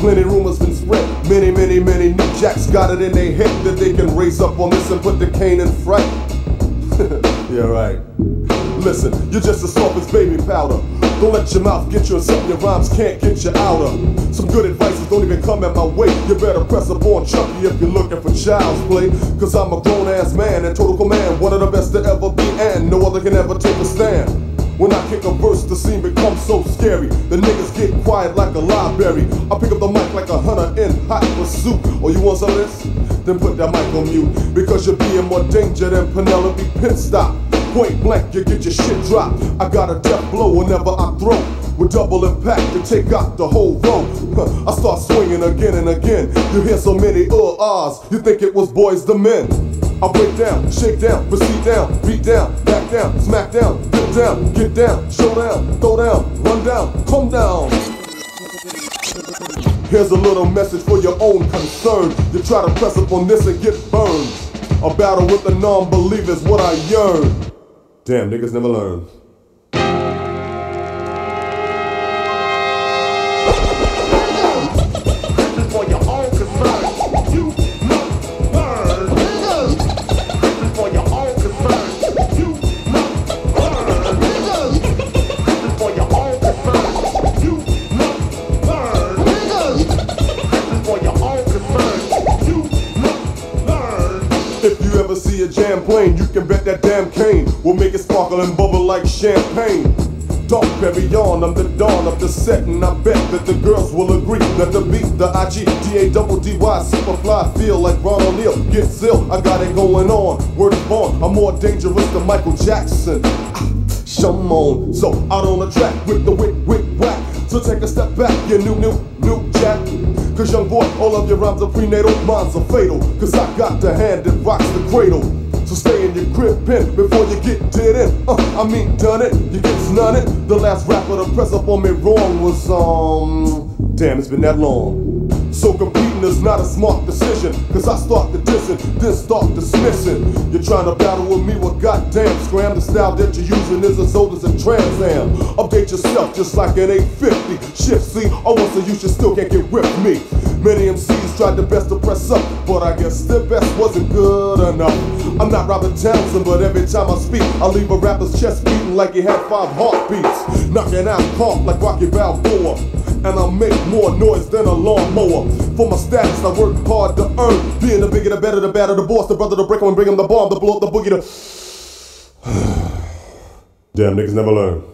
Plenty rumors been spread. Many, many, many new jacks got it in their head that they can raise up on this and put the Kane in fright. yeah, right. Listen, you're just as soft as baby powder. Don't let your mouth get you in something your rhymes can't get you out of. Some good advices don't even come at my way. You better press up on Chucky if you're looking for child's play. Cause I'm a grown ass man and total command. One of the best to ever be, and no other can ever take a stand. When I kick a verse, the scene becomes so scary. The niggas get quiet like a library. I pick up the mic like a hunter in hot pursuit. Oh, you want some of this? Then put that mic on mute. Because you're being more danger than Penelope Pitstop. Point blank, you get your shit dropped. I got a death blow whenever I throw. With double impact to take out the whole row. I start swinging again and again. You hear so many uh ahs, you think it was Boyz II Men. I break down, shake down, proceed down, beat down, back down, smack down, dip down, get down, show down, throw down, run down, come down. Here's a little message for your own concern. You try to press up on this and get burned. A battle with the non-believers, what I yearn. Damn, niggas never learn. If you ever see a jam plane, you can bet that damn Kane will make it sparkle and bubble like champagne. Don't carry on, I'm the dawn of the set, and I bet that the girls will agree that the beat, the I-G-D-A double D-Y superfly feel like Ron O'Neal. Get still, I got it going on. Word is born, I'm more dangerous than Michael Jackson. Ah, Come on, so out on the track with the wick, wick, whack. So take a step back, you new, new, new jack. Cause young boy, all of your rhymes are prenatal, mine's are fatal. Cause I got the hand that rocks the cradle. So stay in your crib pen before you get dead in. Uh, I mean done it, you get snun it. The last rapper to press up on me wrong was um damn it's been that long. So competing is not a smart decision. Cause I start the dissing, then start dismissing. You're trying to battle with me, well goddamn scram. The style that you're using is as old as a Trans Am. Update yourself just like an 850. Shift C, oh well, so you should still can't get with me. Many MCs tried their best to press up, but I guess their best wasn't good enough. I'm not Robert Townsend, but every time I speak, I leave a rapper's chest beating like he had five heartbeats. Knocking out cough like Rocky Balboa. And I make more noise than a lawnmower. For my status, I work hard to earn. Being the bigger, the better, the better, the boss, the brother, the breaker, and bring him the bomb, the blow up, the boogie, the. Damn, niggas never learn.